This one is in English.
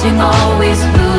drifting always blue.